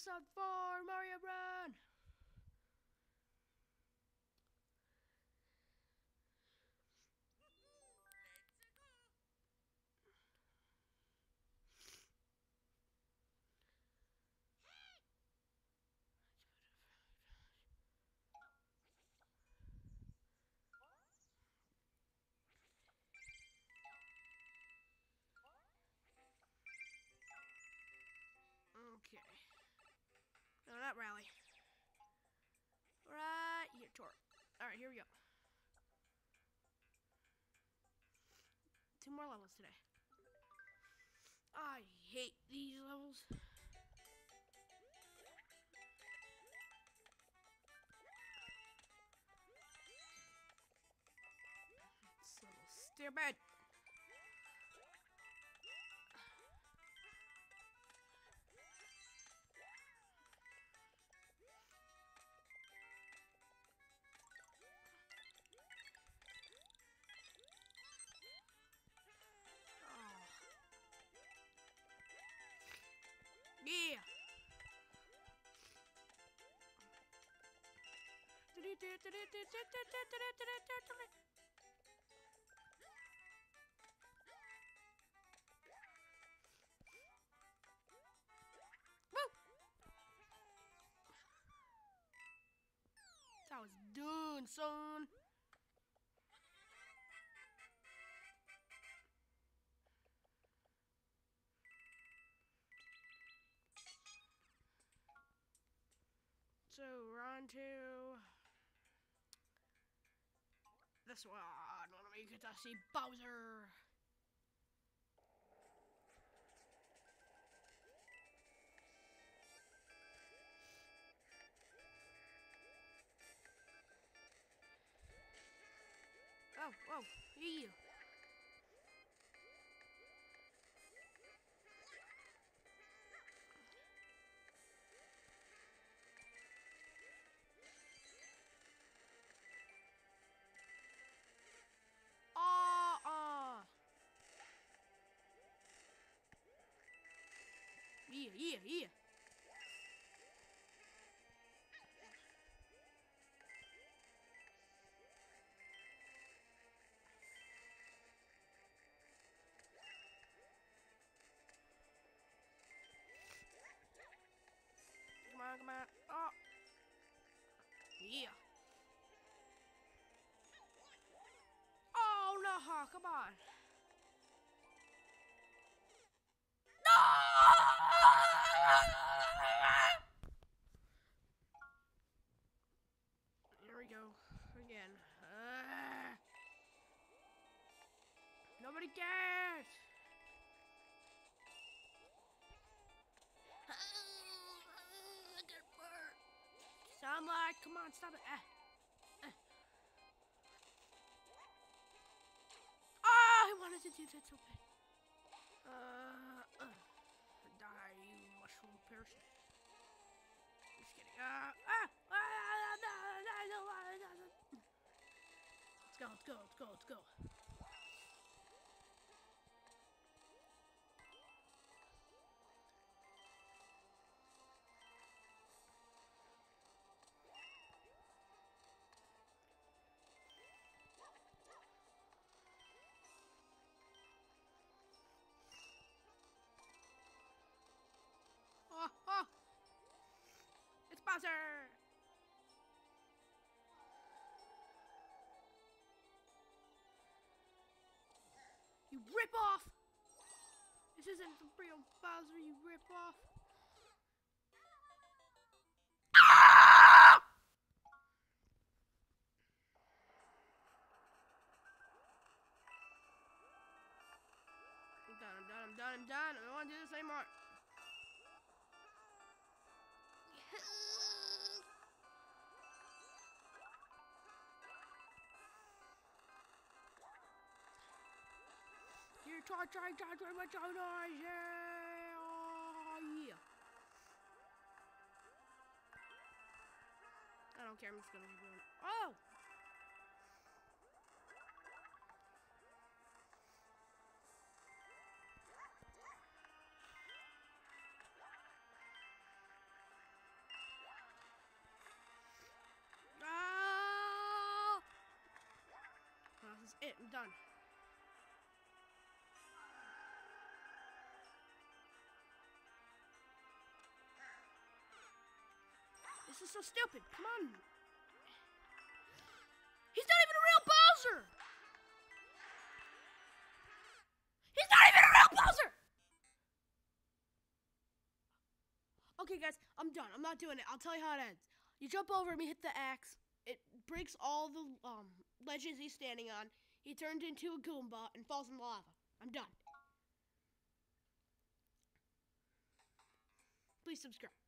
episode 4 Mario Run! Okay. No, not rally. Right here, Tor. Alright, here we go. Two more levels today. I hate these levels. This level's stupid. That was done, son. So we're on to this one. When we get to see Bowser. Oh, oh whoa, you. Yeah, yeah. Come on, come on. Oh. Yeah. Oh no, come on. Here we go. Again. Ah. Nobody cares. Like, come on, stop it. Ah. Ah, I wanted to do that so bad. Uh, uh, person. Just kidding. Uh, ah, ah. Let's go, let's go, let's go, let's go. It's You rip off! This isn't the real Bowser, you rip off. I'm done, I'm done, I'm done, I'm done. I don't want to do this anymore. try, try, try, try, my yeah, oh, yeah. I don't care, I'm just gonna keep going. Oh! Ah! This is it, I'm done. This is so stupid. Come on. He's not even a real Bowser. He's not even a real Bowser. Okay, guys, I'm done. I'm not doing it. I'll tell you how it ends. You jump over him, you hit the axe. It breaks all the um, ledges he's standing on. He turns into a Goomba and falls in the lava. I'm done. Please subscribe.